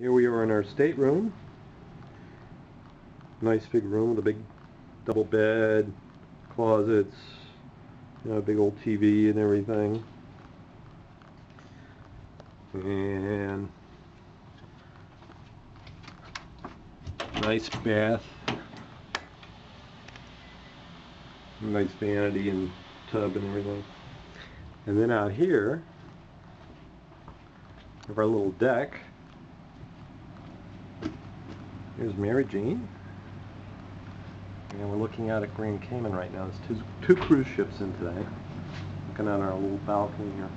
Here we are in our stateroom. Nice big room with a big double bed, closets, you know, big old TV and everything. And nice bath. Nice vanity and tub and everything. And then out here, we have our little deck. Here's Mary Jean. And we're looking out at Grand Cayman right now. There's two, two cruise ships in today. Looking at our little balcony here.